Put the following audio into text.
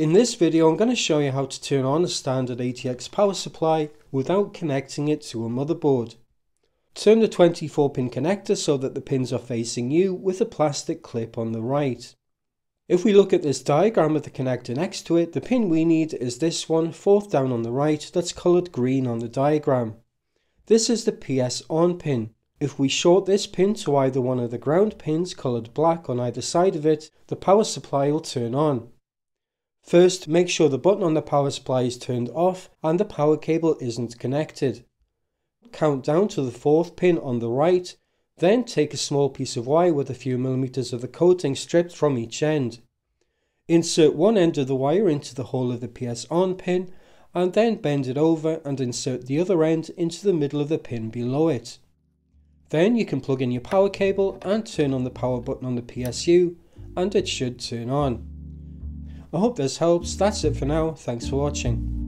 In this video I'm going to show you how to turn on a standard ATX power supply without connecting it to a motherboard. Turn the 24 pin connector so that the pins are facing you with a plastic clip on the right. If we look at this diagram with the connector next to it, the pin we need is this one, fourth down on the right, that's coloured green on the diagram. This is the PS on pin. If we short this pin to either one of the ground pins coloured black on either side of it, the power supply will turn on. First, make sure the button on the power supply is turned off and the power cable isn't connected. Count down to the fourth pin on the right, then take a small piece of wire with a few millimeters of the coating stripped from each end. Insert one end of the wire into the hole of the PS on pin and then bend it over and insert the other end into the middle of the pin below it. Then you can plug in your power cable and turn on the power button on the PSU and it should turn on. I hope this helps, that's it for now, thanks for watching.